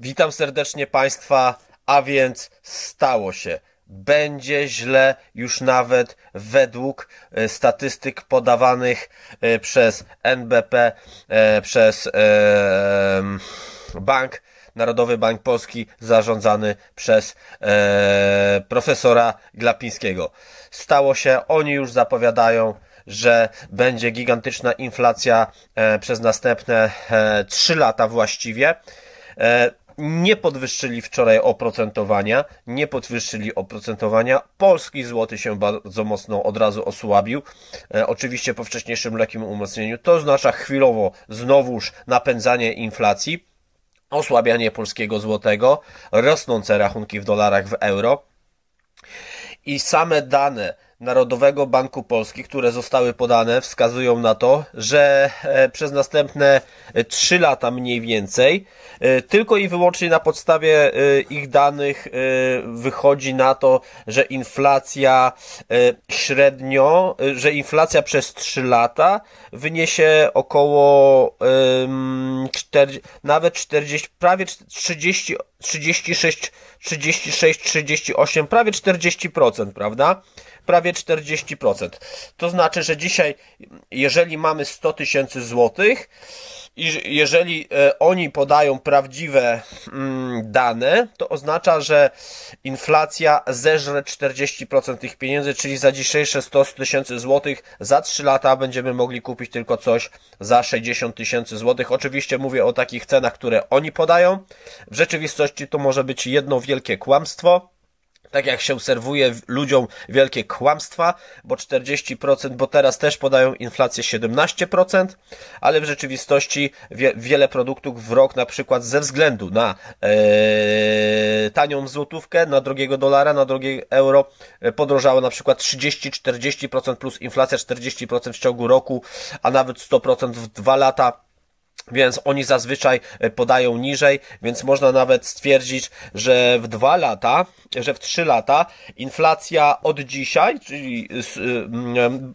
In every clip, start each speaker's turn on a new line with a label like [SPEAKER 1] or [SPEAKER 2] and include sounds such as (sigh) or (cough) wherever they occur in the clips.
[SPEAKER 1] Witam serdecznie Państwa, a więc stało się. Będzie źle już nawet według e, statystyk podawanych e, przez NBP, e, przez Bank Narodowy Bank Polski zarządzany przez profesora Glapińskiego. Stało się, oni już zapowiadają, że będzie gigantyczna inflacja przez następne 3 lata właściwie nie podwyższyli wczoraj oprocentowania, nie podwyższyli oprocentowania. Polski złoty się bardzo mocno od razu osłabił. E, oczywiście po wcześniejszym lekkim umocnieniu. To oznacza chwilowo znowuż napędzanie inflacji, osłabianie polskiego złotego, rosnące rachunki w dolarach, w euro. I same dane Narodowego Banku Polski, które zostały podane, wskazują na to, że e, przez następne 3 lata mniej więcej, e, tylko i wyłącznie na podstawie e, ich danych wychodzi na to, że inflacja średnio, że inflacja przez 3 lata wyniesie około 4, nawet 40, prawie 30, 36, 36, 38, prawie 40%, prawda? prawie 40%. To znaczy, że dzisiaj, jeżeli mamy 100 tysięcy złotych, i jeżeli e, oni podają prawdziwe mm, dane, to oznacza, że inflacja zeżre 40% tych pieniędzy, czyli za dzisiejsze 100 tysięcy złotych za 3 lata będziemy mogli kupić tylko coś za 60 tysięcy złotych. Oczywiście mówię o takich cenach, które oni podają. W rzeczywistości to może być jedno wielkie kłamstwo tak jak się serwuje ludziom wielkie kłamstwa, bo 40%, bo teraz też podają inflację 17%, ale w rzeczywistości wie, wiele produktów w rok na przykład ze względu na e, tanią złotówkę, na drogiego dolara, na drogie euro e, podrożało na przykład 30-40% plus inflacja 40% w ciągu roku, a nawet 100% w dwa lata więc oni zazwyczaj e, podają niżej, więc można nawet stwierdzić, że w dwa lata, że w trzy lata inflacja od dzisiaj, czyli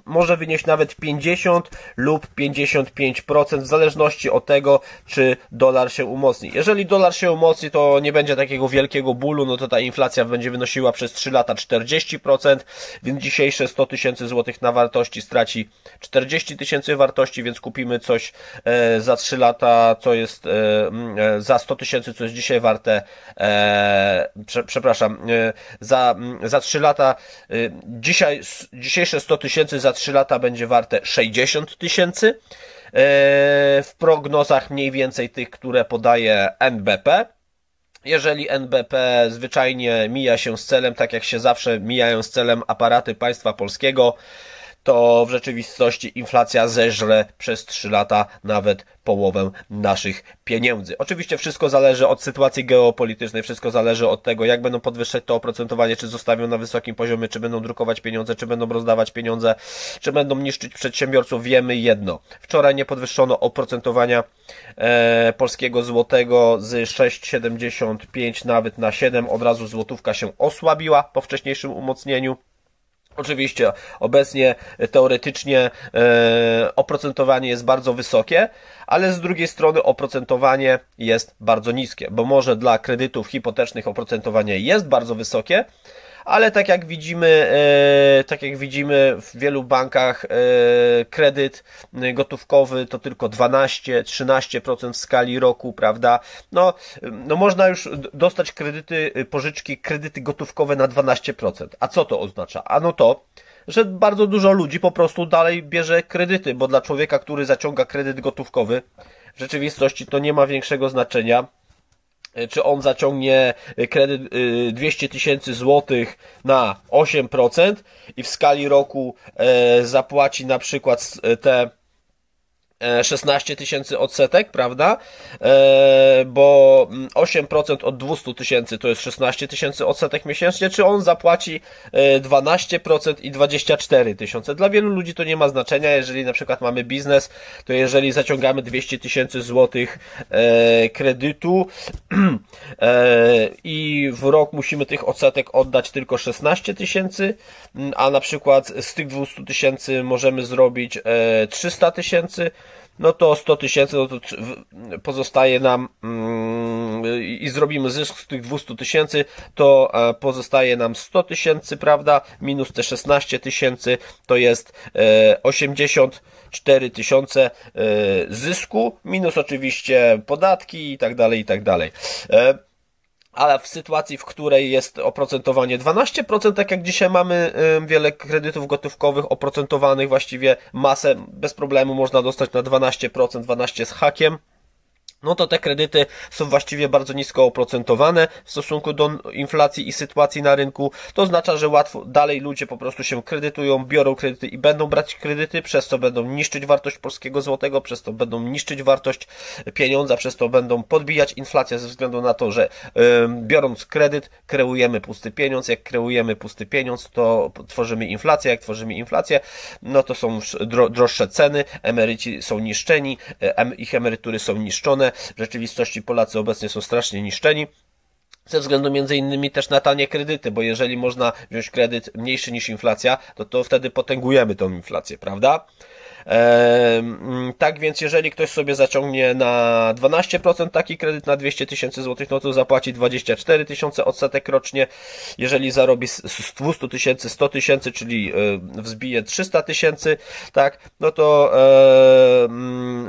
[SPEAKER 1] może wynieść nawet 50 lub 55% w zależności od tego, czy dolar się umocni. Jeżeli dolar się umocni, to nie będzie takiego wielkiego bólu, no to ta inflacja będzie wynosiła przez 3 lata 40%, więc dzisiejsze 100 tysięcy złotych na wartości straci 40 tysięcy wartości, więc kupimy coś e, za 3 lata, co jest e, e, za 100 tysięcy, co jest dzisiaj warte, e, prze, przepraszam, za, za 3 lata, dzisiaj, dzisiejsze 100 tysięcy za 3 lata będzie warte 60 tysięcy, w prognozach mniej więcej tych, które podaje NBP. Jeżeli NBP zwyczajnie mija się z celem, tak jak się zawsze mijają z celem aparaty państwa polskiego, to w rzeczywistości inflacja zeżre przez 3 lata nawet połowę naszych pieniędzy. Oczywiście wszystko zależy od sytuacji geopolitycznej, wszystko zależy od tego, jak będą podwyższać to oprocentowanie, czy zostawią na wysokim poziomie, czy będą drukować pieniądze, czy będą rozdawać pieniądze, czy będą niszczyć przedsiębiorców. Wiemy jedno. Wczoraj nie podwyższono oprocentowania e, polskiego złotego z 6,75 nawet na 7. Od razu złotówka się osłabiła po wcześniejszym umocnieniu. Oczywiście obecnie teoretycznie e, oprocentowanie jest bardzo wysokie, ale z drugiej strony oprocentowanie jest bardzo niskie, bo może dla kredytów hipotecznych oprocentowanie jest bardzo wysokie, ale tak jak widzimy, e, tak jak widzimy w wielu bankach e, kredyt gotówkowy to tylko 12-13% w skali roku, prawda? No, no można już dostać kredyty, pożyczki, kredyty gotówkowe na 12%. A co to oznacza? Ano to, że bardzo dużo ludzi po prostu dalej bierze kredyty, bo dla człowieka, który zaciąga kredyt gotówkowy, w rzeczywistości to nie ma większego znaczenia E, czy on zaciągnie e, kredyt 200 e, tysięcy złotych na 8% i w skali roku zapłaci na przykład te 16 tysięcy odsetek, prawda? Bo 8% od 200 tysięcy to jest 16 tysięcy odsetek miesięcznie, czy on zapłaci 12% i 24 tysiące. Dla wielu ludzi to nie ma znaczenia, jeżeli na przykład mamy biznes, to jeżeli zaciągamy 200 tysięcy złotych kredytu (clears throat) i w rok musimy tych odsetek oddać tylko 16 tysięcy, a na przykład z tych 200 tysięcy możemy zrobić 300 tysięcy, no to 100 tysięcy, no to pozostaje nam i zrobimy zysk z tych 200 tysięcy, to pozostaje nam 100 tysięcy, prawda? Minus te 16 tysięcy to jest 84 tysiące zysku, minus oczywiście podatki i tak dalej, i tak dalej ale w sytuacji, w której jest oprocentowanie 12%, tak jak dzisiaj mamy wiele kredytów gotówkowych oprocentowanych, właściwie masę bez problemu można dostać na 12%, 12 z hakiem no to te kredyty są właściwie bardzo nisko oprocentowane w stosunku do inflacji i sytuacji na rynku. To oznacza, że łatwo dalej ludzie po prostu się kredytują, biorą kredyty i będą brać kredyty, przez to będą niszczyć wartość polskiego złotego, przez to będą niszczyć wartość pieniądza, przez to będą podbijać inflację ze względu na to, że yy, biorąc kredyt, kreujemy pusty pieniądz. Jak kreujemy pusty pieniądz, to tworzymy inflację. Jak tworzymy inflację, no to są droższe ceny, emeryci są niszczeni, ich emerytury są niszczone w rzeczywistości Polacy obecnie są strasznie niszczeni ze względu między innymi też na tanie kredyty, bo jeżeli można wziąć kredyt mniejszy niż inflacja, to to wtedy potęgujemy tą inflację, prawda? Tak więc jeżeli ktoś sobie zaciągnie na 12% taki kredyt na 200 tysięcy złotych, no to zapłaci 24 tysiące odsetek rocznie. Jeżeli zarobi z 200 tysięcy 100 tysięcy, czyli e, wzbije 300 tysięcy, tak, no to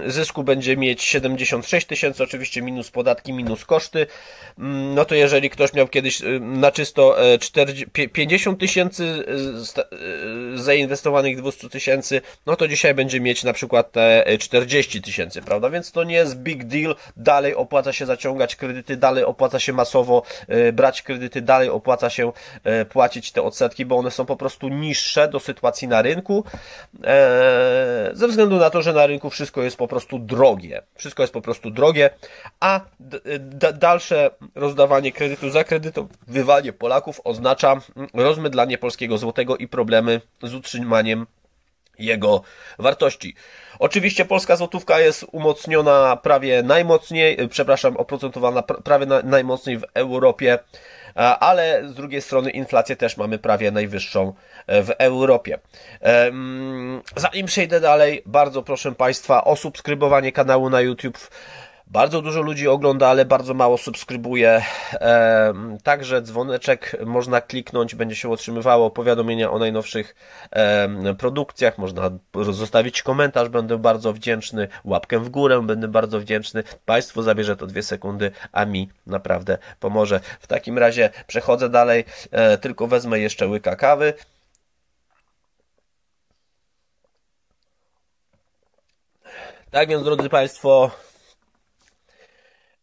[SPEAKER 1] zysku będzie mieć 76 tysięcy, oczywiście minus podatki, minus koszty. Mm, no to jeżeli ktoś miał kiedyś e, na czysto 50 e, tysięcy zainwestowanych 200 tysięcy, no to dzisiaj będzie mieć na przykład te 40 e, tysięcy, prawda? Więc to nie jest big deal. Dalej opłaca się zaciągać kredyty, dalej opłaca się masowo e, brać kredyty, dalej opłaca się e, płacić te odsetki, bo one są po prostu niższe do sytuacji na rynku, ze względu na to, że na rynku wszystko jest po prostu drogie. Wszystko jest po prostu drogie, a dalsze rozdawanie kredytu za kredytowywanie Polaków oznacza rozmydlanie polskiego złotego i problemy z utrzymaniem jego wartości. Oczywiście polska złotówka jest umocniona prawie najmocniej, przepraszam, oprocentowana prawie na, najmocniej w Europie, ale z drugiej strony inflację też mamy prawie najwyższą e, w Europie. Zanim przejdę dalej, bardzo proszę Państwa o subskrybowanie kanału na YouTube. Bardzo dużo ludzi ogląda, ale bardzo mało subskrybuje. Także dzwoneczek można kliknąć, będzie się otrzymywało powiadomienia o najnowszych produkcjach. Można zostawić komentarz, będę bardzo wdzięczny. Łapkę w górę, będę bardzo wdzięczny. Państwu zabierze to dwie sekundy, a mi naprawdę pomoże. W takim razie przechodzę dalej, e, tylko wezmę jeszcze łyka kawy. Tak więc, drodzy Państwo,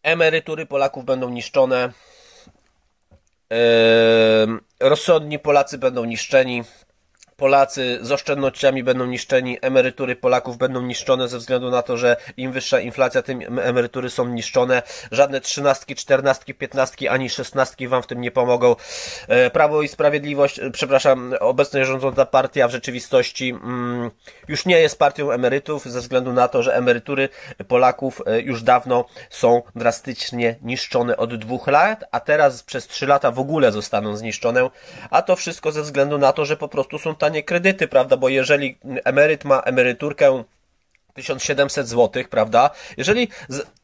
[SPEAKER 1] Emerytury Polaków będą niszczone. Rozsądni Polacy będą niszczeni. Polacy z oszczędnościami będą niszczeni, emerytury Polaków będą niszczone ze względu na to, że im wyższa inflacja, tym emerytury są niszczone. Żadne trzynastki, czternastki, piętnastki ani szesnastki wam w tym nie pomogą. E, Prawo i Sprawiedliwość, e, przepraszam, obecnie rządząca partia w rzeczywistości mm, już nie jest partią emerytów ze względu na to, że emerytury Polaków e, już dawno są drastycznie niszczone od dwóch lat, a teraz przez trzy lata w ogóle zostaną zniszczone, a to wszystko ze względu na to, że po prostu są tanie kredyty, prawda? Bo jeżeli emeryt ma emeryturkę 1700 zł, prawda? Jeżeli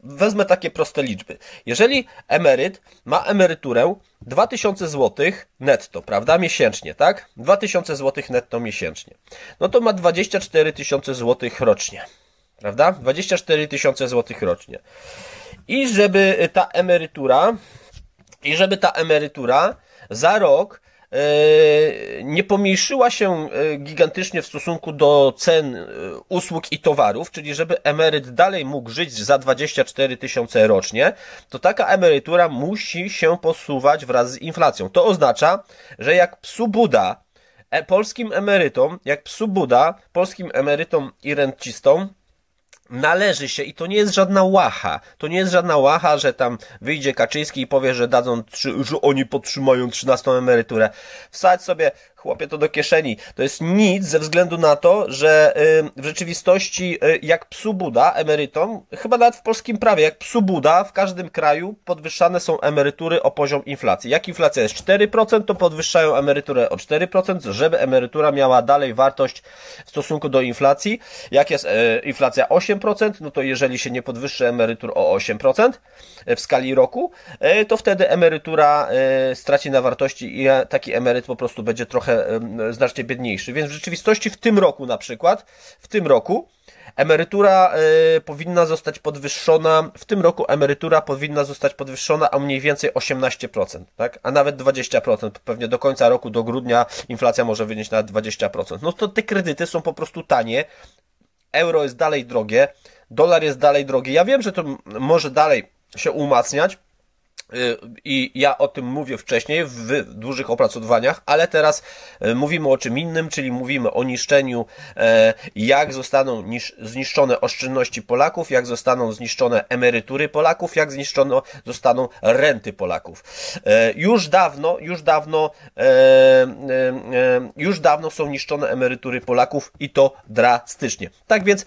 [SPEAKER 1] wezmę takie proste liczby. Jeżeli emeryt ma emeryturę 2000 zł netto, prawda? Miesięcznie, tak? 2000 zł netto miesięcznie. No to ma 24 tysiące zł rocznie. Prawda? 24 tysiące zł rocznie. I żeby ta emerytura i żeby ta emerytura za rok nie pomniejszyła się e, gigantycznie w stosunku do cen e, usług i towarów, czyli żeby emeryt dalej mógł żyć za 24 tysiące rocznie, to taka emerytura musi się posuwać wraz z inflacją. To oznacza, że jak psu Buda, polskim emerytom, jak psu Buda, polskim emerytom i rencistom, należy się i to nie jest żadna łacha. To nie jest żadna łacha, że tam wyjdzie Kaczyński i powie, że dadzą, że oni podtrzymają 13 emeryturę. Wsadź sobie chłopie, to do kieszeni. To jest nic ze względu na to, że w rzeczywistości jak psu Buda emerytom, chyba nawet w polskim prawie, jak psu Buda w każdym kraju podwyższane są emerytury o poziom inflacji. Jak inflacja jest 4%, to podwyższają emeryturę o 4%, żeby emerytura miała dalej wartość w stosunku do inflacji. Jak jest e, inflacja 8%, no to jeżeli się nie podwyższy emerytur o 8% w skali roku, e, to wtedy emerytura e, straci na wartości i taki emeryt po prostu będzie trochę znacznie biedniejszy. Więc w rzeczywistości w tym roku na przykład, w tym roku Emerytura y, powinna zostać podwyższona, w tym roku emerytura powinna zostać podwyższona o mniej więcej 18%, tak? A nawet 20%. Pewnie do końca roku, do grudnia inflacja może wynieść nawet 20%. No to te kredyty są po prostu tanie, euro jest dalej drogie, dolar jest dalej drogi. Ja wiem, że to może dalej się umacniać, I ja o tym mówię wcześniej w dużych opracowaniach, ale teraz y, mówimy o czym innym, czyli mówimy o niszczeniu, e, jak zostaną zniszczone oszczędności Polaków, jak zostaną zniszczone emerytury Polaków, jak zniszczone zostaną renty Polaków. Już dawno, już dawno, już dawno są niszczone emerytury Polaków i to drastycznie. Tak więc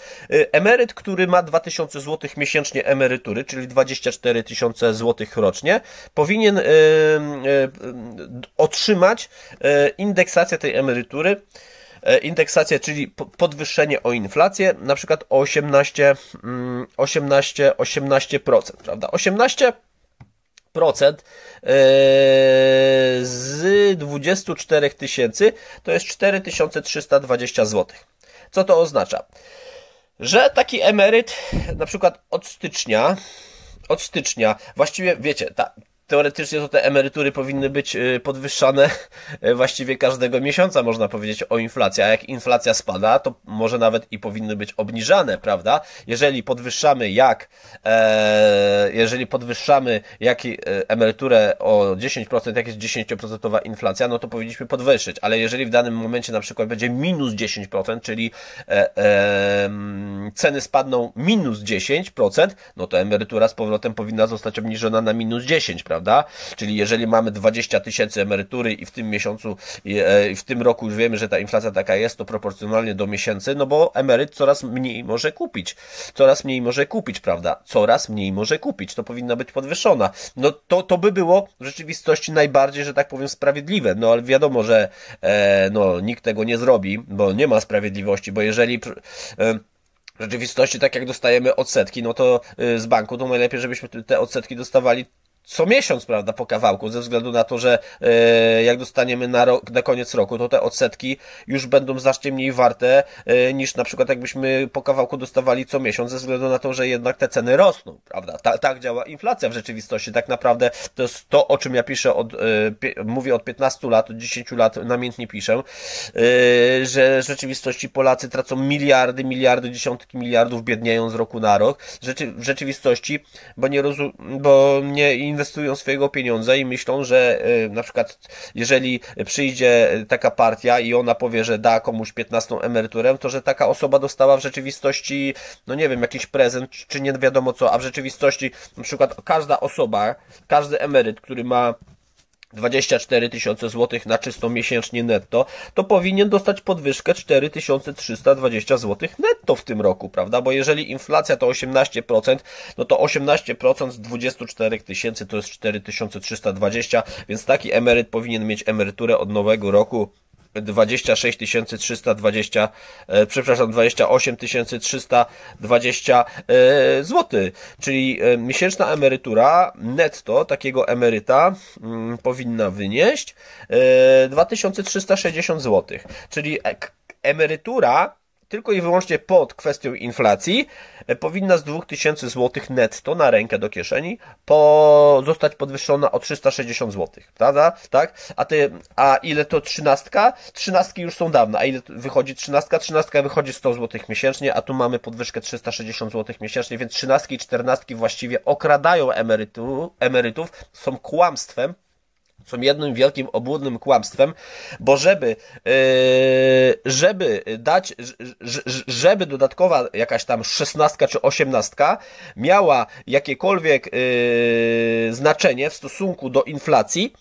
[SPEAKER 1] emeryt, który ma 2000 zł miesięcznie emerytury, czyli 24 tysiące złotych rocznie, powinien e, e, otrzymać e, indeksację tej emerytury indeksację, czyli podwyższenie o inflację, na przykład o 18, 18, 18%, prawda? 18 z 24 tysięcy to jest 4320 zł. Co to oznacza? Że taki emeryt na przykład od stycznia od stycznia, właściwie wiecie, ta, teoretycznie to te emerytury powinny być y, podwyższane (laughs) y, właściwie każdego miesiąca, można powiedzieć, o inflacji. A jak inflacja spada, to może nawet i powinny być obniżane, prawda? Jeżeli podwyższamy jak, e, jeżeli podwyższamy jak e, emeryturę o 10%, jak jest 10% inflacja, no to powinniśmy podwyższyć. Ale jeżeli w danym momencie na przykład będzie minus 10%, czyli e, e, ceny spadną minus 10%, no to emerytura z powrotem powinna zostać obniżona na minus 10, prawda? Prawda? Czyli jeżeli mamy 20 tysięcy emerytury i w tym miesiącu, e, w tym roku już wiemy, że ta inflacja taka jest, to proporcjonalnie do miesięcy, no bo emeryt coraz mniej może kupić. Coraz mniej może kupić, prawda? Coraz mniej może kupić. To powinna być podwyższona. No to, to by było w rzeczywistości najbardziej, że tak powiem, sprawiedliwe. No ale wiadomo, że e, no, nikt tego nie zrobi, bo nie ma sprawiedliwości, bo jeżeli e, w rzeczywistości, tak jak dostajemy odsetki, no to e, z banku, to najlepiej, żebyśmy te odsetki dostawali co miesiąc, prawda, po kawałku, ze względu na to, że e, jak dostaniemy na, rok, na koniec roku, to te odsetki już będą znacznie mniej warte e, niż na przykład jakbyśmy po kawałku dostawali co miesiąc, ze względu na to, że jednak te ceny rosną, prawda? Ta, tak działa inflacja w rzeczywistości. Tak naprawdę to jest to, o czym ja piszę od, e, mówię od 15 lat, od 10 lat namiętnie piszę, że w rzeczywistości Polacy tracą miliardy, miliardy, dziesiątki miliardów, biednieją z roku na rok. Rzeczy, w rzeczywistości, bo nie rozum, bo nie inwestują swojego pieniądza i myślą, że y, na przykład jeżeli przyjdzie taka partia i ona powie, że da komuś 15 emeryturę, to że taka osoba dostała w rzeczywistości, no nie wiem, jakiś prezent, czy nie wiadomo co, a w rzeczywistości na przykład każda osoba, każdy emeryt, który ma 24 tysiące złotych na czysto miesięcznie netto, to powinien dostać podwyżkę 4320 złotych netto w tym roku, prawda? Bo jeżeli inflacja to 18%, no to 18% z 24 tysięcy to jest 4320, więc taki emeryt powinien mieć emeryturę od nowego roku 26 320, e, przepraszam, 28 320 e, zł, czyli e, miesięczna emerytura netto takiego emeryta mm, powinna wynieść 2360 zł, czyli emerytura tylko i wyłącznie pod kwestią inflacji e, powinna z 2000 zł netto na rękę do kieszeni po, zostać podwyższona o 360 zł, prawda? Tak? A, ty, a ile to trzynastka? Trzynastki już są dawno. A ile wychodzi trzynastka? Trzynastka wychodzi 100 zł miesięcznie, a tu mamy podwyżkę 360 zł miesięcznie, więc trzynastki i czternastki właściwie okradają emerytu, emerytów, są kłamstwem, są jednym wielkim obłudnym kłamstwem, bo żeby, yy, żeby dać, żeby dodatkowa jakaś tam szesnastka czy osiemnastka miała jakiekolwiek yy, znaczenie w stosunku do inflacji,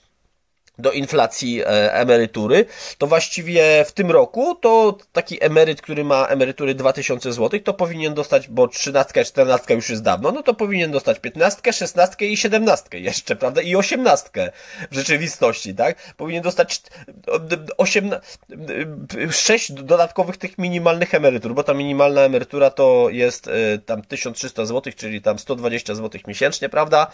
[SPEAKER 1] do inflacji e, emerytury, to właściwie w tym roku to taki emeryt, który ma emerytury 2000 zł, to powinien dostać, bo 13, 14 już jest dawno, no to powinien dostać 15, 16 i 17 jeszcze, prawda? I 18 w rzeczywistości, tak? Powinien dostać 8, 6 dodatkowych tych minimalnych emerytur, bo ta minimalna emerytura to jest e, tam 1300 zł, czyli tam 120 zł miesięcznie, prawda?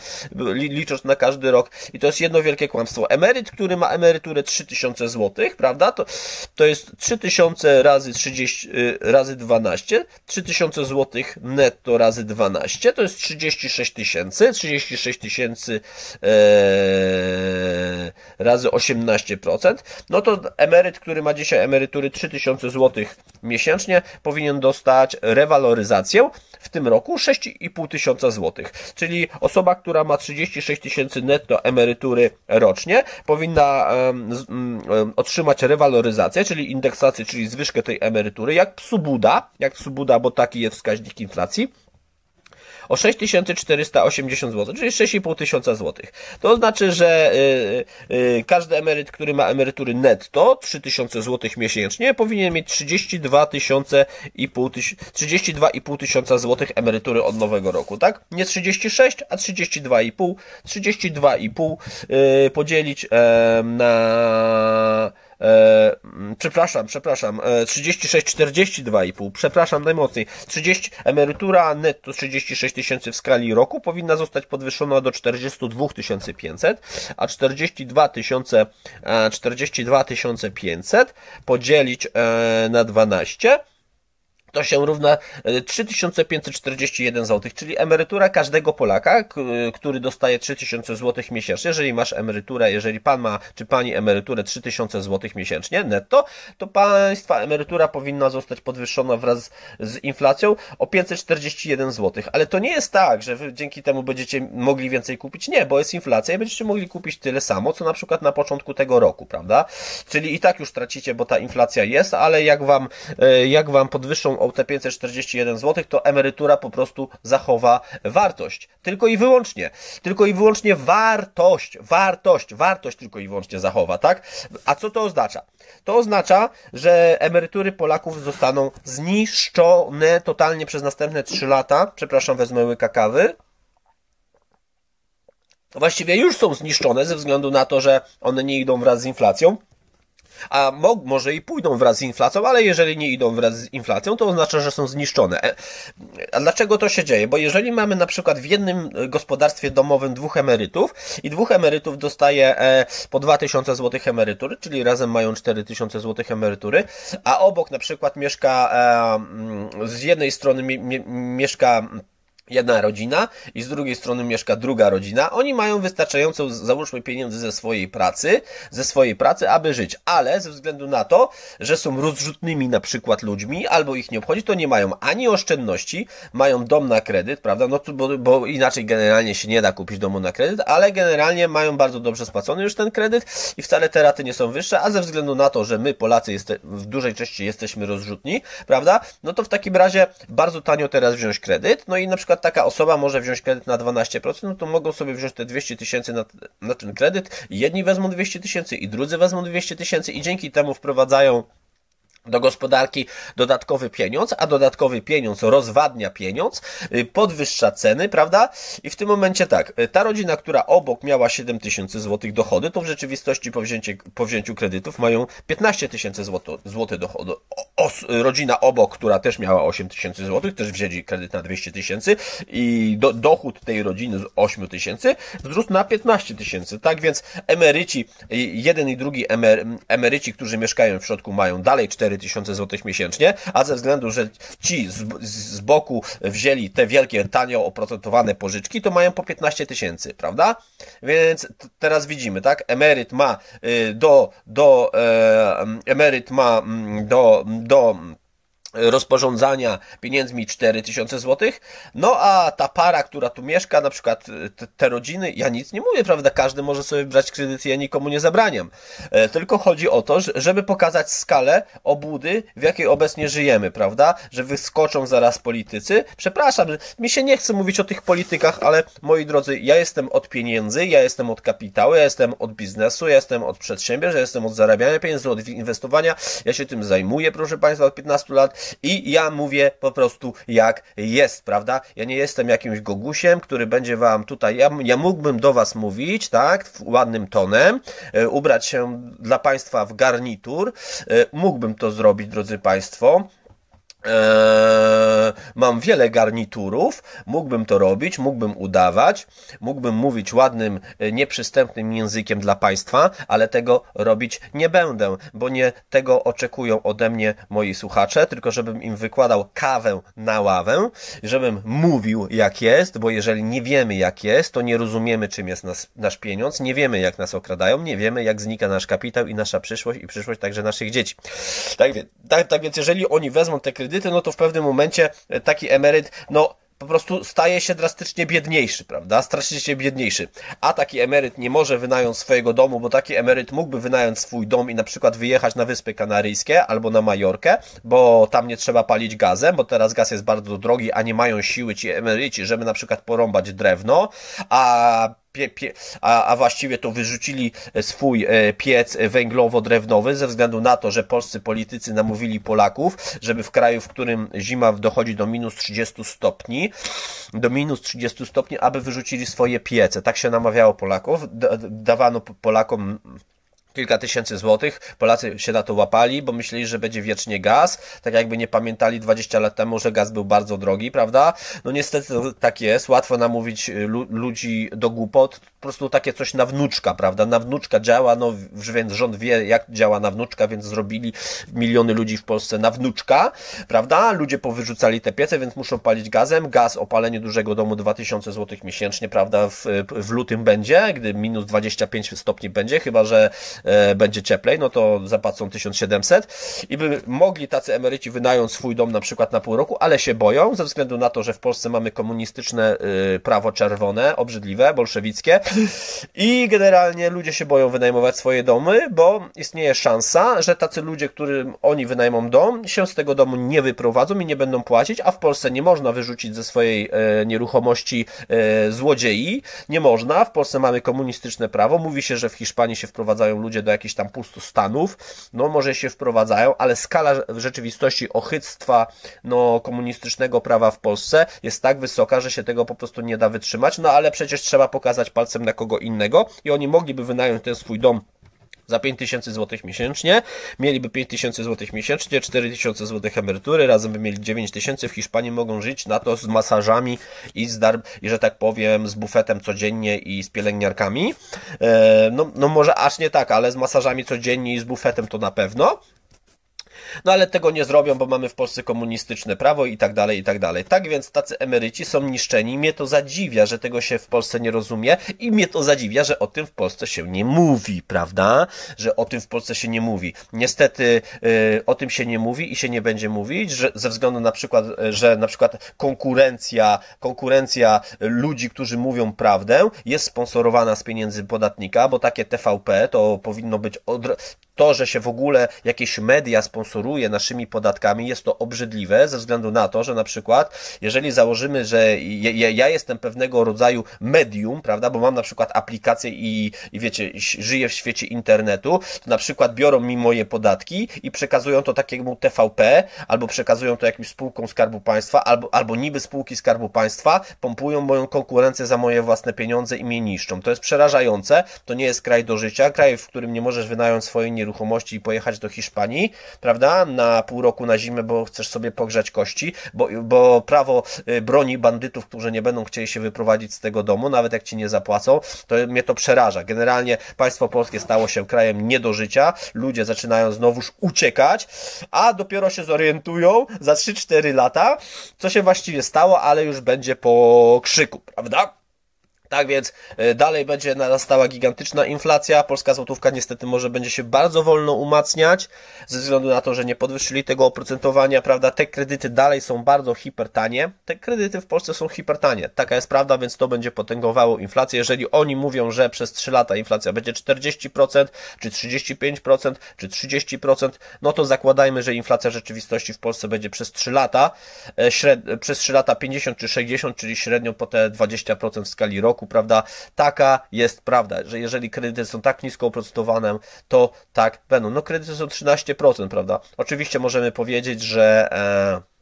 [SPEAKER 1] Licząc na każdy rok i to jest jedno wielkie kłamstwo. Emeryt, który ma emeryturę 3000 zł, prawda? To, to jest 3000 razy 30 y, razy 12, 3000 zł netto razy 12, to jest 36 tysięcy, 36 tysięcy e, razy 18%, no to emeryt, który ma dzisiaj emerytury 3000 zł miesięcznie, powinien dostać rewaloryzację w tym roku 6,5 tysiąca złotych. Czyli osoba, która ma 36 tysięcy netto emerytury rocznie, powinna otrzymać rewaloryzację, czyli indeksację, czyli zwyżkę tej emerytury, jak psubuda, jak psubuda, bo taki jest wskaźnik inflacji o 6480 zł, czyli 6,5 tysiąca złotych. To znaczy, że y, y, każdy emeryt, który ma emerytury netto 3000 zł miesięcznie, powinien mieć 32 tysiące i pół 32,5 tysiąca złotych emerytury od nowego roku, tak? Nie 36, a 32,5. 32,5 y, podzielić na E, przepraszam, przepraszam, e, 36, 42,5, przepraszam najmocniej, 30, emerytura netto 36 tysięcy w skali roku powinna zostać podwyższona do 42 500, a 42 tysiące, 42 500 podzielić e, na 12, to się równa 3541 e, zł, czyli emerytura każdego Polaka, który dostaje 3000 zł miesięcznie. Jeżeli masz emeryturę, jeżeli pan ma, czy pani emeryturę 3000 zł miesięcznie netto, to państwa emerytura powinna zostać podwyższona wraz z inflacją o 541 zł. Ale to nie jest tak, że wy dzięki temu będziecie mogli więcej kupić. Nie, bo jest inflacja i będziecie mogli kupić tyle samo, co na przykład na początku tego roku, prawda? Czyli i tak już tracicie, bo ta inflacja jest, ale jak wam, e, jak wam podwyższą o te 541 zł, to emerytura po prostu zachowa wartość. Tylko i wyłącznie. Tylko i wyłącznie wartość. Wartość. Wartość tylko i wyłącznie zachowa, tak? A co to oznacza? To oznacza, że emerytury Polaków zostaną zniszczone totalnie przez następne 3 lata. Przepraszam, wezmę łyka kawy właściwie już są zniszczone ze względu na to, że one nie idą wraz z inflacją a mo może i pójdą wraz z inflacją, ale jeżeli nie idą wraz z inflacją, to oznacza, że są zniszczone. E, a dlaczego to się dzieje? Bo jeżeli mamy na przykład w jednym gospodarstwie domowym dwóch emerytów i dwóch emerytów dostaje e, po 2000 zł emerytury, czyli razem mają 4000 zł emerytury, a obok na przykład mieszka e, z jednej strony mieszka jedna rodzina i z drugiej strony mieszka druga rodzina. Oni mają wystarczająco, załóżmy, pieniędzy ze swojej pracy, ze swojej pracy, aby żyć. Ale ze względu na to, że są rozrzutnymi na przykład ludźmi, albo ich nie obchodzi, to nie mają ani oszczędności, mają dom na kredyt, prawda? No, bo, bo inaczej generalnie się nie da kupić domu na kredyt, ale generalnie mają bardzo dobrze spłacony już ten kredyt i wcale te raty nie są wyższe, a ze względu na to, że my Polacy jeste, w dużej części jesteśmy rozrzutni, prawda? No to w takim razie bardzo tanio teraz wziąć kredyt, no i na przykład przykład taka osoba może wziąć kredyt na 12%, no to mogą sobie wziąć te 200 tysięcy na, na ten kredyt. Jedni wezmą 200 tysięcy i drudzy wezmą 200 tysięcy i dzięki temu wprowadzają do gospodarki dodatkowy pieniądz, a dodatkowy pieniądz rozwadnia pieniądz, y, podwyższa ceny, prawda? I w tym momencie tak, y, ta rodzina, która obok miała 7 tysięcy złotych dochody, to w rzeczywistości po, wzięcie, po wzięciu kredytów mają 15 tysięcy złotych dochodu. O, rodzina obok, która też miała 8 tysięcy złotych, też wzięli kredyt na 200 tysięcy i do, dochód tej rodziny z 8 tysięcy wzrósł na 15 tysięcy. Tak więc emeryci, y, jeden i drugi emer, emeryci, którzy mieszkają w środku mają dalej 4 4000 zł miesięcznie, a ze względu, że ci z, z boku wzięli te wielkie, tanio oprocentowane pożyczki, to mają po 15 tysięcy, prawda? Więc teraz widzimy, tak? Emeryt ma y, do, do, e, emeryt ma mm, do, do rozporządzania pieniędzmi 4000 zł. No a ta para, która tu mieszka, na przykład te, te, rodziny, ja nic nie mówię, prawda? Każdy może sobie brać kredyt, ja nikomu nie zabraniam. E, tylko chodzi o to, żeby pokazać skalę obłudy, w jakiej obecnie żyjemy, prawda? Że wyskoczą zaraz politycy. Przepraszam, mi się nie chce mówić o tych politykach, ale moi drodzy, ja jestem od pieniędzy, ja jestem od kapitału, ja jestem od biznesu, ja jestem od przedsiębiorstw, ja jestem od zarabiania pieniędzy, od inwestowania. Ja się tym zajmuję, proszę Państwa, od 15 lat i ja mówię po prostu jak jest, prawda? Ja nie jestem jakimś gogusiem, który będzie wam tutaj, ja, ja mógłbym do was mówić, tak, ładnym tonem, e, ubrać się dla państwa w garnitur, e, mógłbym to zrobić, drodzy państwo, Eee, mam wiele garniturów, mógłbym to robić, mógłbym udawać, mógłbym mówić ładnym, e, nieprzystępnym językiem dla Państwa, ale tego robić nie będę, bo nie tego oczekują ode mnie moi słuchacze, tylko żebym im wykładał kawę na ławę, żebym mówił jak jest, bo jeżeli nie wiemy jak jest, to nie rozumiemy czym jest nas, nasz pieniądz, nie wiemy jak nas okradają, nie wiemy jak znika nasz kapitał i nasza przyszłość i przyszłość także naszych dzieci. Tak, tak, tak więc jeżeli oni wezmą te kredyty, kredyty, no to w pewnym momencie e, taki emeryt, no po prostu staje się drastycznie biedniejszy, prawda? Strasznie biedniejszy. A taki emeryt nie może wynająć swojego domu, bo taki emeryt mógłby wynająć swój dom i na przykład wyjechać na Wyspy Kanaryjskie albo na Majorkę, bo tam nie trzeba palić gazem, bo teraz gaz jest bardzo drogi, a nie mają siły ci emeryci, żeby na przykład porąbać drewno, a pie, pie, a, a właściwie to wyrzucili swój e, piec węglowo-drewnowy ze względu na to, że polscy politycy namówili Polaków, żeby w kraju, w którym zima dochodzi do minus 30 stopni, do minus 30 stopni, aby wyrzucili swoje piece. Tak się namawiało Polaków. Dawano Polakom kilka tysięcy złotych. Polacy się na to łapali, bo myśleli, że będzie wiecznie gaz. Tak jakby nie pamiętali 20 lat temu, że gaz był bardzo drogi, prawda? No niestety tak jest. Łatwo namówić y, ludzi do głupot. Po prostu takie coś na wnuczka, prawda? Na wnuczka działa, no więc rząd wie, jak działa na wnuczka, więc zrobili miliony ludzi w Polsce na wnuczka, prawda? Ludzie powyrzucali te piece, więc muszą palić gazem. Gaz, opalenie dużego domu 2000 złotych miesięcznie, prawda? W, w lutym będzie, gdy minus 25 stopni będzie, chyba że będzie cieplej, no to zapłacą 1700 i by mogli tacy emeryci wynająć swój dom na przykład na pół roku, ale się boją ze względu na to, że w Polsce mamy komunistyczne y, prawo czerwone, obrzydliwe, bolszewickie. I generalnie ludzie się boją wynajmować swoje domy, bo istnieje szansa, że tacy ludzie, którym oni wynajmą dom, się z tego domu nie wyprowadzą i nie będą płacić, a w Polsce nie można wyrzucić ze swojej e, nieruchomości e, złodziei, nie można, w Polsce mamy komunistyczne prawo, mówi się, że w Hiszpanii się wprowadzają ludzie do jakichś tam pustostanów, no może się wprowadzają, ale skala w rzeczywistości ochyctwa no, komunistycznego prawa w Polsce jest tak wysoka, że się tego po prostu nie da wytrzymać, no ale przecież trzeba pokazać palcem na kogo innego i oni mogliby wynająć ten swój dom za 5000 zł miesięcznie, mieliby 5000 zł miesięcznie, 4000 zł emerytury, razem by mieli 9000, w Hiszpanii mogą żyć na to z masażami i z dar, i że tak powiem, z bufetem codziennie i z pielęgniarkami. E, no, no może aż nie tak, ale z masażami codziennie i z bufetem to na pewno. No ale tego nie zrobią, bo mamy w Polsce komunistyczne prawo i tak dalej, i tak dalej. Tak więc tacy emeryci są niszczeni. Mnie to zadziwia, że tego się w Polsce nie rozumie i mnie to zadziwia, że o tym w Polsce się nie mówi, prawda? Że o tym w Polsce się nie mówi. Niestety yy, o tym się nie mówi i się nie będzie mówić, że ze względu na przykład, że na przykład konkurencja, konkurencja ludzi, którzy mówią prawdę, jest sponsorowana z pieniędzy podatnika, bo takie TVP to powinno być od, to, że się w ogóle jakieś media sponsoruje naszymi podatkami, jest to obrzydliwe ze względu na to, że na przykład, jeżeli założymy, że ja, ja jestem pewnego rodzaju medium, prawda, bo mam na przykład aplikację i, i wiecie, żyję w świecie internetu, to na przykład biorą mi moje podatki i przekazują to takiemu TVP, albo przekazują to jakimś spółkom Skarbu Państwa, albo, albo niby spółki Skarbu Państwa pompują moją konkurencję za moje własne pieniądze i mnie niszczą. To jest przerażające, to nie jest kraj do życia, kraj, w którym nie możesz wynająć swojej nieruchomości i pojechać do Hiszpanii, prawda, na pół roku na zimę, bo chcesz sobie pogrzać kości, bo, bo prawo y, broni bandytów, którzy nie będą chcieli się wyprowadzić z tego domu, nawet jak ci nie zapłacą, to mnie to przeraża. Generalnie państwo polskie stało się krajem nie do życia, ludzie zaczynają znowuż uciekać, a dopiero się zorientują za 3-4 lata, co się właściwie stało, ale już będzie po krzyku, prawda? Tak więc e, dalej będzie narastała gigantyczna inflacja. Polska złotówka niestety może będzie się bardzo wolno umacniać ze względu na to, że nie podwyższyli tego oprocentowania, prawda? Te kredyty dalej są bardzo hipertanie. Te kredyty w Polsce są hipertanie. Taka jest prawda, więc to będzie potęgowało inflację. Jeżeli oni mówią, że przez 3 lata inflacja będzie 40%, czy 35%, czy 30%, no to zakładajmy, że inflacja rzeczywistości w Polsce będzie przez 3 lata, e, przez 3 lata 50 czy 60, czyli średnio po te 20% w skali roku prawda? Taka jest prawda, że jeżeli kredyty są tak nisko oprocentowane, to tak będą. No kredyty są 13%, prawda? Oczywiście możemy powiedzieć, że e,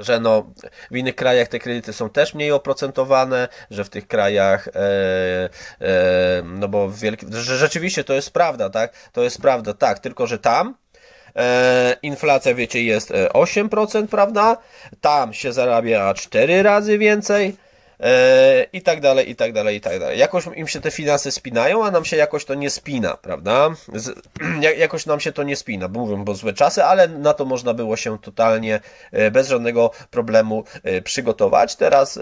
[SPEAKER 1] że no, w innych krajach te kredyty są też mniej oprocentowane, że w tych krajach, e, e, no bo w wielki, że rzeczywiście to jest prawda, tak? To jest prawda, tak, tylko że tam e, inflacja, wiecie, jest 8%, e, prawda? Tam się zarabia 4 razy więcej i tak dalej, i tak dalej, i tak dalej. Jakoś im się te finanse spinają, a nam się jakoś to nie spina, prawda? Z, (clears throat) jakoś nam się to nie spina, bo mówią, bo złe czasy, ale na to można było się totalnie e, bez żadnego problemu e, przygotować. Teraz,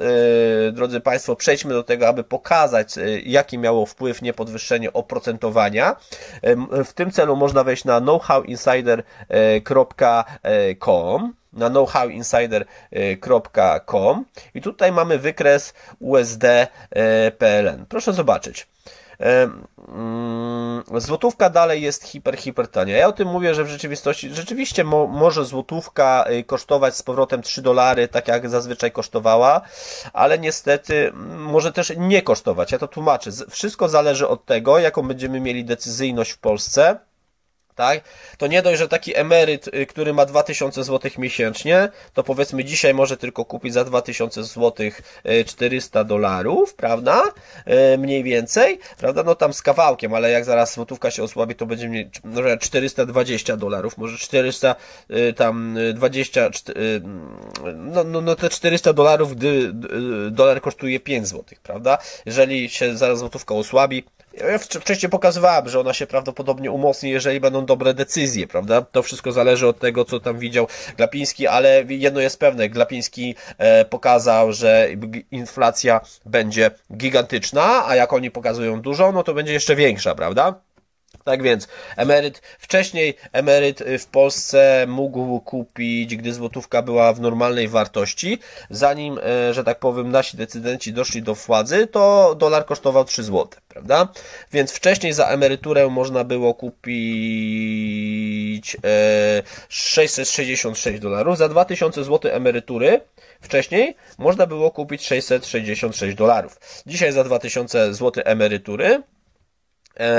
[SPEAKER 1] drodzy Państwo, przejdźmy do tego, aby pokazać, jaki miało wpływ niepodwyższenie oprocentowania. W tym celu można wejść na knowhowinsider.com na knowhowinsider.com i tutaj mamy wykres USD PLN. Proszę zobaczyć. Mm, złotówka dalej jest hiper, hiper tania. Ja o tym mówię, że w rzeczywistości rzeczywiście mo, może złotówka kosztować z powrotem 3 dolary, tak jak zazwyczaj kosztowała, ale niestety mm, może też nie kosztować. Ja to tłumaczę. Wszystko zależy od tego, jaką będziemy mieli decyzyjność w Polsce tak? To nie dość, że taki emeryt, y, który ma 2000 zł miesięcznie, to powiedzmy dzisiaj może tylko kupić za 2000 zł 400 dolarów, prawda? Y, mniej więcej, prawda? No tam z kawałkiem, ale jak zaraz złotówka się osłabi, to będzie mieć no, 420 dolarów, może 400 y, tam 20 no, no, no te 400 dolarów, gdy dolar kosztuje 5 zł, prawda? Jeżeli się zaraz złotówka osłabi, ja wcześniej pokazywałem, że ona się prawdopodobnie umocni, jeżeli będą dobre decyzje, prawda? To wszystko zależy od tego, co tam widział Glapiński, ale jedno jest pewne, Glapiński e, pokazał, że inflacja będzie gigantyczna, a jak oni pokazują dużo, no to będzie jeszcze większa, prawda? Tak więc emeryt, wcześniej emeryt w Polsce mógł kupić, gdy złotówka była w normalnej wartości. Zanim, e, że tak powiem, nasi decydenci doszli do władzy, to dolar kosztował 3 zł, prawda? Więc wcześniej za emeryturę można było kupić 666 e, dolarów. Za 2000 zł emerytury wcześniej można było kupić 666 dolarów. Dzisiaj za 2000 zł emerytury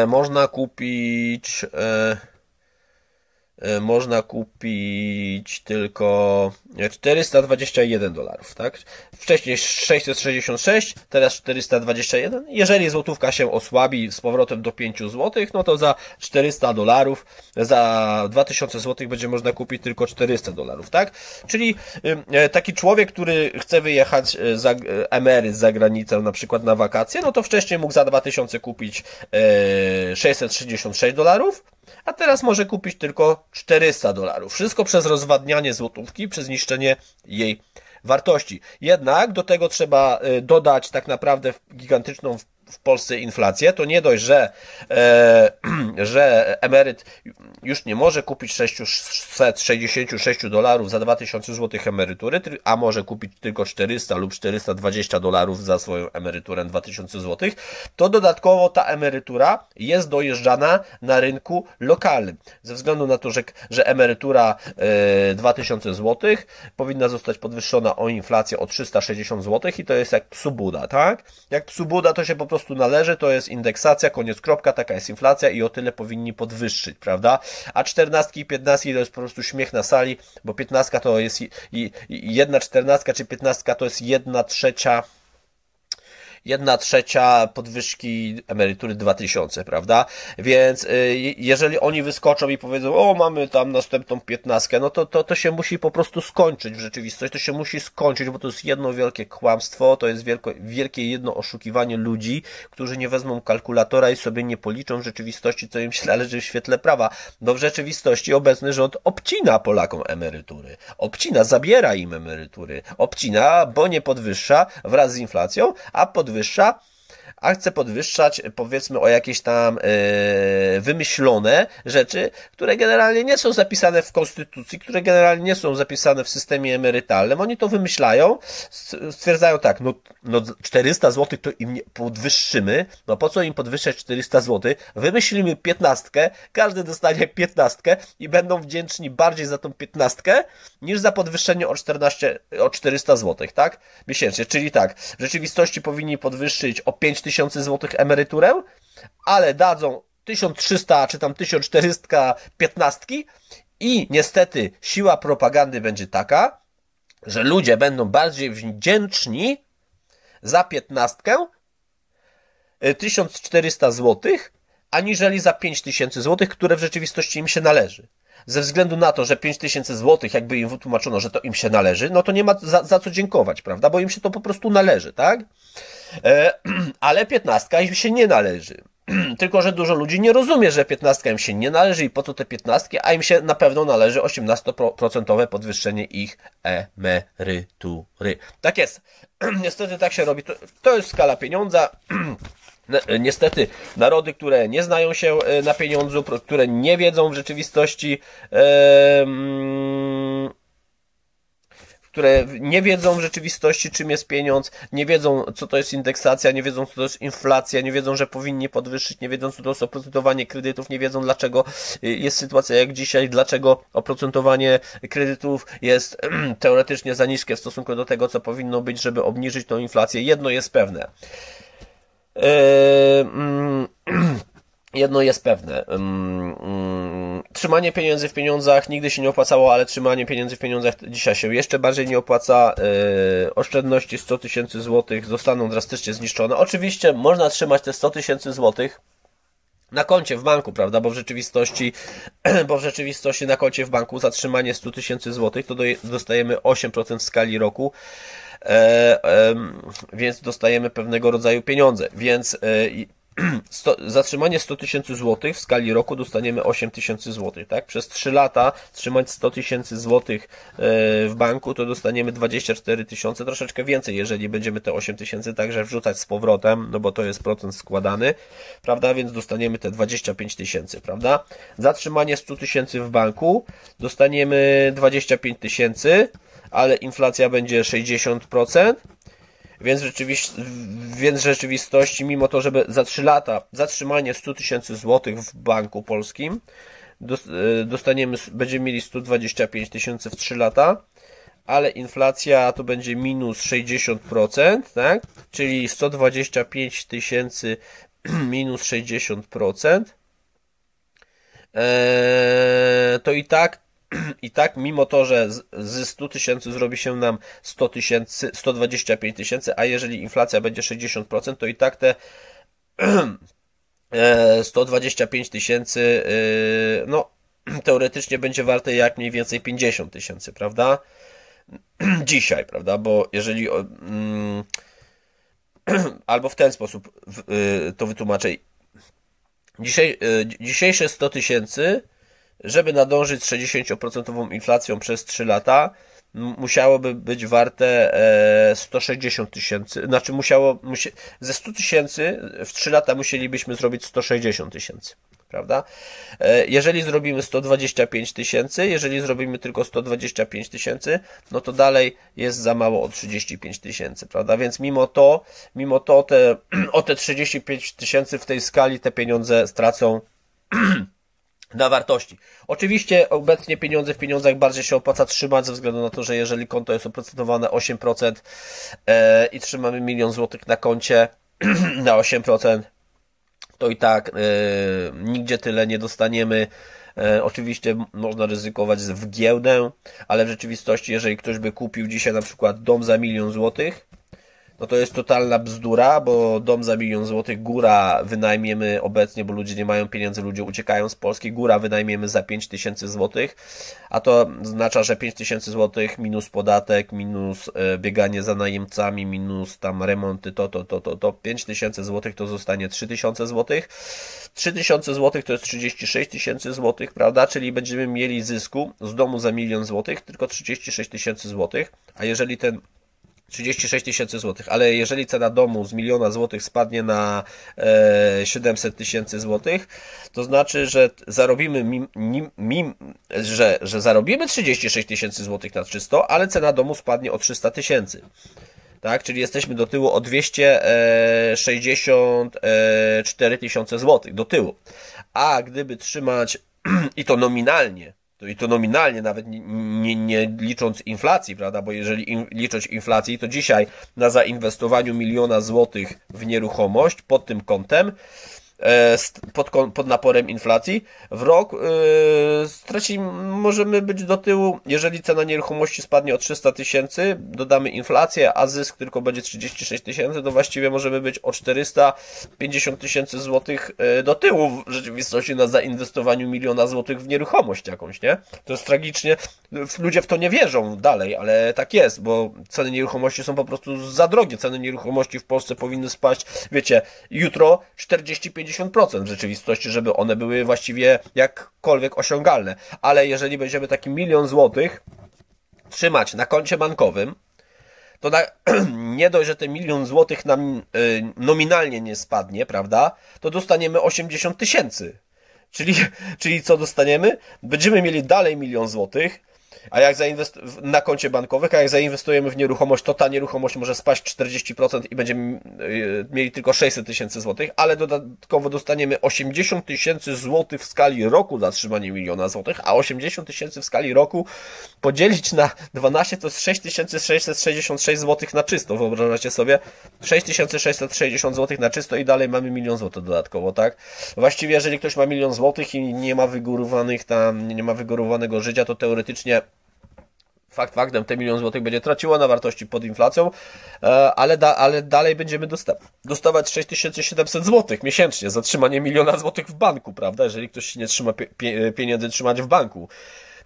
[SPEAKER 1] można kupić e, E, można kupić tylko 421 dolarów, tak? Wcześniej 666, teraz 421. Jeżeli złotówka się osłabi z powrotem do 5 zł, no to za 400 dolarów, za 2000 zł będzie można kupić tylko 400 dolarów, tak? Czyli e, taki człowiek, który chce wyjechać e, za emeryt za granicę, na przykład na wakacje, no to wcześniej mógł za 2000 kupić 666 dolarów, a teraz może kupić tylko 400 dolarów. Wszystko przez rozwadnianie złotówki, przez niszczenie jej wartości. Jednak do tego trzeba y, dodać tak naprawdę gigantyczną w Polsce inflację, to nie dość, że, e, (clears throat) że emeryt już nie może kupić 666 dolarów za 2000 zł emerytury, a może kupić tylko 400 lub 420 dolarów za swoją emeryturę 2000 zł, to dodatkowo ta emerytura jest dojeżdżana na rynku lokalnym. Ze względu na to, że, że emerytura e, 2000 zł powinna zostać podwyższona o inflację o 360 zł i to jest jak psubuda, tak? Jak psubuda to się po prostu prostu należy, to jest indeksacja, koniec kropka, taka jest inflacja i o tyle powinni podwyższyć, prawda? A czternastki i piętnastki to jest po prostu śmiech na sali, bo piętnastka to jest i, i, jedna czternastka czy piętnastka to jest jedna trzecia jedna trzecia podwyżki emerytury 2000, prawda? Więc y, jeżeli oni wyskoczą i powiedzą, o mamy tam następną piętnastkę, no to, to, to się musi po prostu skończyć w rzeczywistości, to się musi skończyć, bo to jest jedno wielkie kłamstwo, to jest wielko, wielkie jedno oszukiwanie ludzi, którzy nie wezmą kalkulatora i sobie nie policzą w rzeczywistości, co im się należy w świetle prawa. No w rzeczywistości obecny rząd obcina Polakom emerytury. Obcina, zabiera im emerytury. Obcina, bo nie podwyższa wraz z inflacją, a podwyższa wyższa, a chce podwyższać powiedzmy o jakieś tam e, wymyślone rzeczy, które generalnie nie są zapisane w konstytucji, które generalnie nie są zapisane w systemie emerytalnym. Oni to wymyślają, stwierdzają tak, no, no 400 zł to im podwyższymy, no po co im podwyższać 400 zł? Wymyślimy 15, każdy dostanie 15 i będą wdzięczni bardziej za tą 15 niż za podwyższenie o 14, o 400 zł, tak? Miesięcznie. Czyli tak, w rzeczywistości powinni podwyższyć o 5000 zł emeryturę, ale dadzą 1300 czy tam 1400 15 i niestety siła propagandy będzie taka, że ludzie będą bardziej wdzięczni za 15 1400 zł, aniżeli za 5000 zł, które w rzeczywistości im się należy ze względu na to, że 5000 zł, jakby im wytłumaczono, że to im się należy, no to nie ma za, za co dziękować, prawda? Bo im się to po prostu należy, tak? E, (clears throat) ale 15 im się nie należy. (clears throat) Tylko, że dużo ludzi nie rozumie, że 15 im się nie należy i po co te 15, a im się na pewno należy 18% podwyższenie ich emerytury. Tak jest. (clears throat) Niestety tak się robi. To, to jest skala pieniądza. Niestety, narody, które nie znają się e, na pieniądzu, które nie wiedzą w rzeczywistości, które nie wiedzą w rzeczywistości, czym jest pieniądz, nie wiedzą, co to jest indeksacja, nie wiedzą, co to jest inflacja, nie wiedzą, że powinni podwyższyć, nie wiedzą, co to jest oprocentowanie kredytów, nie wiedzą, dlaczego y, jest sytuacja jak dzisiaj, dlaczego oprocentowanie kredytów jest (clears throat) teoretycznie za niskie w stosunku do tego, co powinno być, żeby obniżyć tą inflację. Jedno jest pewne. Yy, mm, (clears throat) jedno jest pewne. Trzymanie pieniędzy w pieniądzach nigdy się nie opłacało, ale trzymanie pieniędzy w pieniądzach dzisiaj się jeszcze bardziej nie opłaca. Yy, oszczędności 100 tysięcy złotych zostaną drastycznie zniszczone. Oczywiście można trzymać te 100 tysięcy złotych na koncie w banku, prawda? Bo w rzeczywistości, (clears throat) bo w rzeczywistości na koncie w banku zatrzymanie 100 tysięcy złotych to dostajemy 8% w skali roku e, e, więc dostajemy pewnego rodzaju pieniądze. Więc e, (clears throat) sto, zatrzymanie 100 tysięcy złotych w skali roku dostaniemy 8 tysięcy złotych, tak? Przez 3 lata trzymać 100 tysięcy złotych e, w banku, to dostaniemy 24 tysiące, troszeczkę więcej, jeżeli będziemy te 8 tysięcy także wrzucać z powrotem, no bo to jest procent składany, prawda? Więc dostaniemy te 25 tysięcy, prawda? Zatrzymanie 100 tysięcy w banku dostaniemy 25 tysięcy, ale inflacja będzie 60%, więc, rzeczywist więc w rzeczywistości, mimo to, żeby za 3 lata zatrzymanie 100 tysięcy złotych w banku polskim, e, dostaniemy, będziemy mieli 125 tysięcy w 3 lata, ale inflacja to będzie minus 60%, tak? Czyli 125 tysięcy (clears throat) minus 60%. Eee, to i tak (clears throat) i tak, mimo to, że ze 100 tysięcy zrobi się nam 100 tysięcy, 125 tysięcy, a jeżeli inflacja będzie 60%, to i tak te 125 (clears throat) e, tysięcy, e, no, (clears throat) teoretycznie będzie warte jak mniej więcej 50 tysięcy, prawda? Dzisiaj, prawda? Bo jeżeli mm, albo w ten sposób e, to wytłumaczę. Dzisiaj, dzisiejsze 100 tysięcy żeby nadążyć z 60% inflacją przez 3 lata, musiałoby być warte 160 e, tysięcy, znaczy musiało, musi, ze 100 tysięcy w 3 lata musielibyśmy zrobić 160 tysięcy, prawda? E, jeżeli zrobimy 125 tysięcy, jeżeli zrobimy tylko 125 tysięcy, no to dalej jest za mało o 35 tysięcy, prawda? Więc mimo to, mimo to te, (clears throat) o te 35 tysięcy w tej skali te pieniądze stracą (clears throat) na wartości. Oczywiście obecnie pieniądze w pieniądzach bardziej się opłaca trzymać ze względu na to, że jeżeli konto jest oprocentowane 8% e, i trzymamy milion złotych na koncie (clears throat) na 8%, to i tak e, nigdzie tyle nie dostaniemy. E, oczywiście można ryzykować w giełdę, ale w rzeczywistości, jeżeli ktoś by kupił dzisiaj na przykład dom za milion złotych, no to jest totalna bzdura, bo dom za milion złotych, góra wynajmiemy obecnie, bo ludzie nie mają pieniędzy, ludzie uciekają z Polski, góra wynajmiemy za 5 tysięcy złotych, a to oznacza, że 5 tysięcy złotych minus podatek, minus e, bieganie za najemcami, minus tam remonty, to, to, to, to, to 5 tysięcy złotych to zostanie 3 tysiące złotych. 3 tysiące złotych to jest 36 tysięcy złotych, prawda? Czyli będziemy mieli zysku z domu za milion złotych, tylko 36 tysięcy złotych, a jeżeli ten 36 tysięcy złotych, ale jeżeli cena domu z miliona złotych spadnie na e, 700 tysięcy złotych, to znaczy, że zarobimy, mim, mim, że, że zarobimy 36 tysięcy złotych na czysto, ale cena domu spadnie o 300 tysięcy. Tak, czyli jesteśmy do tyłu o 264 tysiące złotych, do tyłu. A gdyby trzymać, (clears throat) i to nominalnie, to i to nominalnie, nawet nie, nie, nie, licząc inflacji, prawda? Bo jeżeli in, licząc inflacji, to dzisiaj na zainwestowaniu miliona złotych w nieruchomość pod tym kątem pod, pod naporem inflacji. W rok yy, straci, możemy być do tyłu, jeżeli cena nieruchomości spadnie o 300 tysięcy, dodamy inflację, a zysk tylko będzie 36 tysięcy, to właściwie możemy być o 450 tysięcy złotych e, do tyłu w rzeczywistości na zainwestowaniu miliona złotych w nieruchomość jakąś, nie? To jest tragicznie. Ludzie w to nie wierzą dalej, ale tak jest, bo ceny nieruchomości są po prostu za drogie. Ceny nieruchomości w Polsce powinny spaść, wiecie, jutro 40-50 50% w rzeczywistości, żeby one były właściwie jakkolwiek osiągalne. Ale jeżeli będziemy taki milion złotych trzymać na koncie bankowym, to na, (clears throat) nie dość, że ten milion złotych nam y, nominalnie nie spadnie, prawda, to dostaniemy 80 tysięcy. Czyli, czyli co dostaniemy? Będziemy mieli dalej milion złotych, a jak zainwest... na koncie bankowym, a jak zainwestujemy w nieruchomość, to ta nieruchomość może spaść 40% i będziemy y, mieli tylko 600 tysięcy złotych, ale dodatkowo dostaniemy 80 tysięcy złotych w skali roku za trzymanie miliona złotych, a 80 tysięcy w skali roku podzielić na 12 to jest 6666 złotych na czysto, wyobrażacie sobie? 6660 złotych na czysto i dalej mamy milion złotych dodatkowo, tak? Właściwie jeżeli ktoś ma milion złotych i nie ma wygórowanych tam, nie ma wygórowanego życia, to teoretycznie fakt faktem, te milion złotych będzie traciło na wartości pod inflacją, e, ale, da, ale dalej będziemy dosta dostawać 6700 złotych miesięcznie za trzymanie miliona złotych w banku, prawda? Jeżeli ktoś nie trzyma pie pieniędzy trzymać w banku.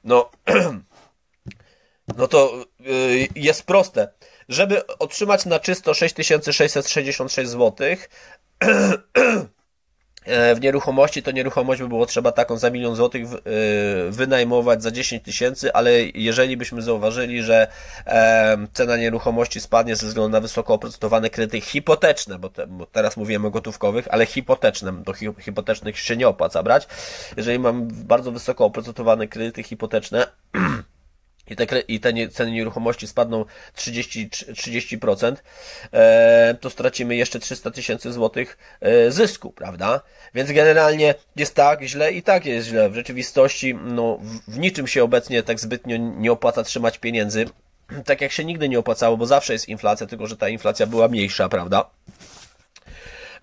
[SPEAKER 1] No, (clears throat) no to yy, jest proste. Żeby otrzymać na czysto 6666 złotych E, (clears throat) w nieruchomości, to nieruchomość by było trzeba taką za milion złotych e, wynajmować za 10 tysięcy, ale jeżeli byśmy zauważyli, że cena nieruchomości spadnie ze względu na wysoko oprocentowane kredyty hipoteczne, bo, te, bo teraz mówimy o gotówkowych, ale hipoteczne, do hipotecznych się nie opłaca brać. Jeżeli mam bardzo wysoko oprocentowane kredyty hipoteczne, (clears throat) i te, i te ceny nieruchomości spadną 30, 30%, e, to stracimy jeszcze 300 tysięcy złotych e, zysku, prawda? Więc generalnie jest tak źle i tak jest źle. W rzeczywistości no, w, w niczym się obecnie tak zbytnio nie opłaca trzymać pieniędzy, tak jak się nigdy nie opłacało, bo zawsze jest inflacja, tylko że ta inflacja była mniejsza, prawda?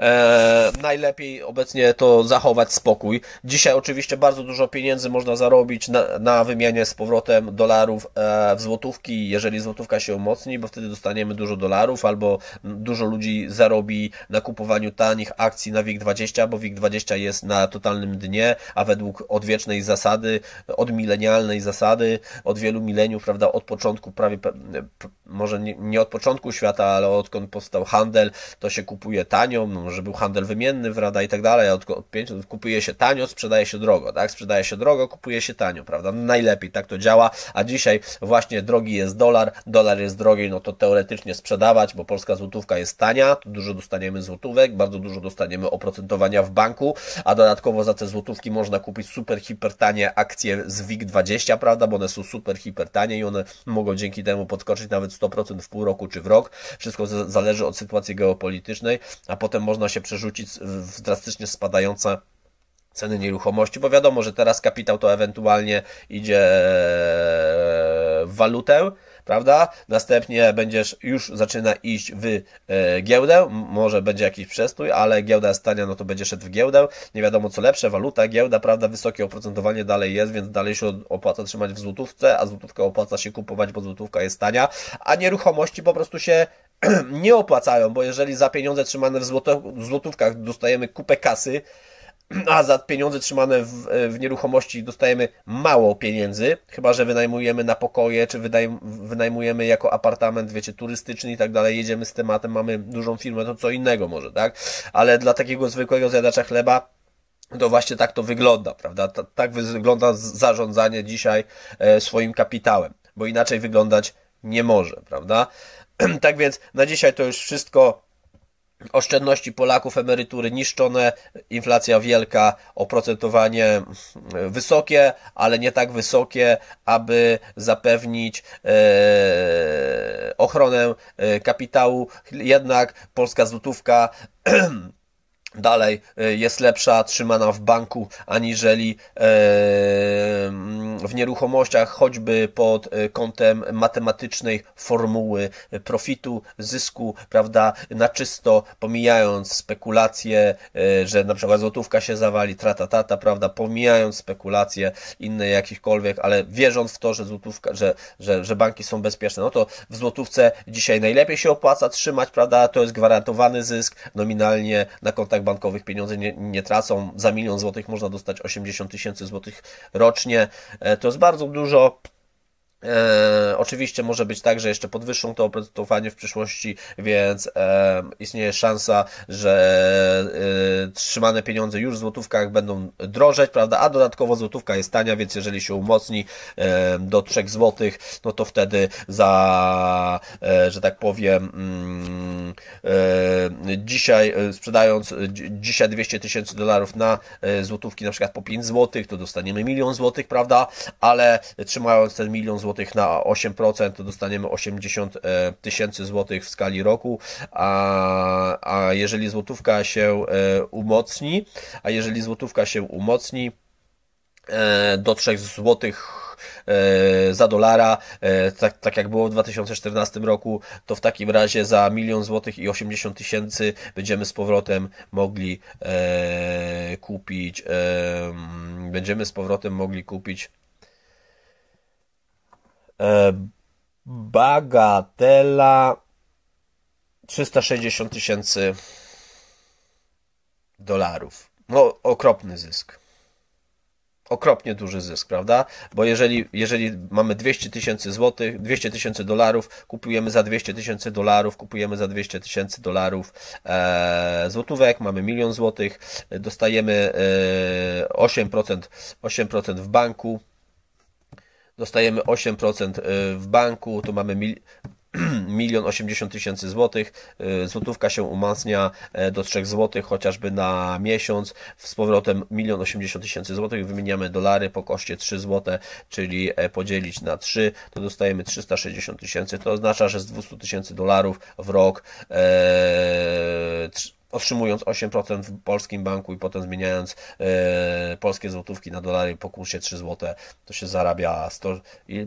[SPEAKER 1] E, najlepiej obecnie to zachować spokój. Dzisiaj oczywiście bardzo dużo pieniędzy można zarobić na, na wymianie z powrotem dolarów e, w złotówki, jeżeli złotówka się umocni, bo wtedy dostaniemy dużo dolarów, albo dużo ludzi zarobi na kupowaniu tanich akcji na WIG20, bo WIG20 jest na totalnym dnie, a według odwiecznej zasady, odmilenialnej zasady, od wielu mileniów, prawda, od początku prawie, może nie, nie od początku świata, ale odkąd powstał handel, to się kupuje tanio, no, że był handel wymienny w Rada i tak dalej, od, od kupuje się tanio, sprzedaje się drogo, tak? Sprzedaje się drogo, kupuje się tanio, prawda? Najlepiej tak to działa, a dzisiaj właśnie drogi jest dolar, dolar jest drogi, no to teoretycznie sprzedawać, bo polska złotówka jest tania, to dużo dostaniemy złotówek, bardzo dużo dostaniemy oprocentowania w banku, a dodatkowo za te złotówki można kupić super, hiper tanie akcje z WIG20, prawda? Bo one są super, hiper tanie i one mogą dzięki temu podskoczyć nawet 100% w pół roku czy w rok. Wszystko zależy od sytuacji geopolitycznej, a potem można się przerzucić w drastycznie spadające ceny nieruchomości, bo wiadomo, że teraz kapitał to ewentualnie idzie w walutę, prawda? Następnie będziesz już zaczyna iść w e, giełdę, może będzie jakiś przestój, ale giełda jest tania, no to będzie szedł w giełdę. Nie wiadomo co lepsze, waluta, giełda, prawda? Wysokie oprocentowanie dalej jest, więc dalej się opłaca trzymać w złotówce, a złotówkę opłaca się kupować, bo złotówka jest tania, a nieruchomości po prostu się (clears throat) nie opłacają, bo jeżeli za pieniądze trzymane w złotówkach dostajemy kupę kasy, (clears throat) a za pieniądze trzymane w, w, nieruchomości dostajemy mało pieniędzy, chyba że wynajmujemy na pokoje, czy wynajmujemy jako apartament, wiecie, turystyczny i tak dalej, jedziemy z tematem, mamy dużą firmę, to co innego może, tak? Ale dla takiego zwykłego zjadacza chleba to właśnie tak to wygląda, prawda? Tak wygląda zarządzanie dzisiaj e, swoim kapitałem, bo inaczej wyglądać nie może, prawda? (clears throat) tak więc na dzisiaj to już wszystko. Oszczędności Polaków, emerytury niszczone, inflacja wielka, oprocentowanie wysokie, ale nie tak wysokie, aby zapewnić e, ochronę e, kapitału. Jednak polska złotówka (clears throat) dalej e, jest lepsza, trzymana w banku, aniżeli e, w nieruchomościach, choćby pod e, kątem matematycznej formuły profitu, zysku, prawda, na czysto, pomijając spekulacje, że na przykład złotówka się zawali, trata, tata, prawda, pomijając spekulacje inne jakichkolwiek, ale wierząc w to, że złotówka, że, że, że banki są bezpieczne, no to w złotówce dzisiaj najlepiej się opłaca trzymać, prawda, to jest gwarantowany zysk nominalnie na kontach bankowych pieniądze nie, nie tracą. Za milion złotych można dostać 80 tysięcy złotych rocznie. E, to jest bardzo dużo. E, oczywiście może być tak, że jeszcze podwyższą to oprocentowanie w przyszłości, więc e, istnieje szansa, że e, trzymane pieniądze już w złotówkach będą drożeć, prawda? A dodatkowo złotówka jest tania, więc jeżeli się umocni e, do 3 złotych, no to wtedy za, e, że tak powiem, mm, e, dzisiaj sprzedając dzisiaj 200 tysięcy dolarów na złotówki, na przykład po 5 złotych, to dostaniemy milion złotych, prawda? Ale trzymając ten milion złotych złotych na 8%, to dostaniemy 80 e, tysięcy złotych w skali roku, a, a jeżeli złotówka się e, umocni, a jeżeli złotówka się umocni e, do 3 złotych za dolara, tak, tak jak było w 2014 roku, to w takim razie za milion złotych i 80 tysięcy będziemy z powrotem mogli kupić, będziemy z powrotem mogli kupić bagatela 360 tysięcy dolarów. No, okropny zysk. Okropnie duży zysk, prawda? Bo jeżeli, jeżeli mamy 200 tysięcy złotych, 200 tysięcy dolarów, kupujemy za 200 tysięcy dolarów, kupujemy za 200 tysięcy dolarów e, złotówek, mamy milion złotych, dostajemy e, 8%, 8% w banku, dostajemy 8% y, w banku, to mamy mil (clears throat) milion 80 tysięcy złotych. Y, złotówka się umacnia e, do 3 złotych chociażby na miesiąc. Z powrotem milion 80 tysięcy złotych wymieniamy dolary po koszcie 3 złote, czyli e, podzielić na 3, to dostajemy 360 tysięcy. To oznacza, że z 200 tysięcy dolarów w rok e, otrzymując 8% w polskim banku i potem zmieniając e, polskie złotówki na dolary po kursie 3 zł, to się zarabia 100, i,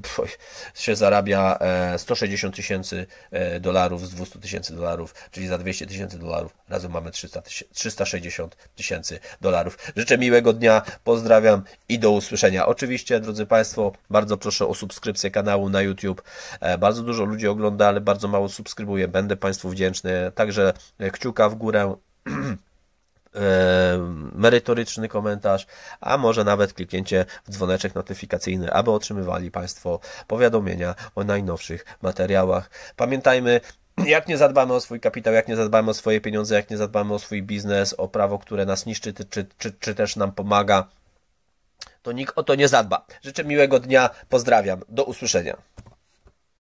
[SPEAKER 1] się zarabia e, 160 tysięcy e, dolarów z 200 tysięcy dolarów, czyli za 200 tysięcy dolarów razem mamy 300 360 tysięcy dolarów. Życzę miłego dnia, pozdrawiam i do usłyszenia. Oczywiście, drodzy Państwo, bardzo proszę o subskrypcję kanału na YouTube. E, bardzo dużo ludzi ogląda, ale bardzo mało subskrybuje. Będę Państwu wdzięczny. Także kciuka w górę E, (clears throat) merytoryczny komentarz, a może nawet kliknięcie w dzwoneczek notyfikacyjny, aby otrzymywali Państwo powiadomienia o najnowszych materiałach. Pamiętajmy, jak nie zadbamy o swój kapitał, jak nie zadbamy o swoje pieniądze, jak nie zadbamy o swój biznes, o prawo, które nas niszczy, czy, czy, czy też nam pomaga, to nikt o to nie zadba. Życzę miłego dnia, pozdrawiam, do usłyszenia.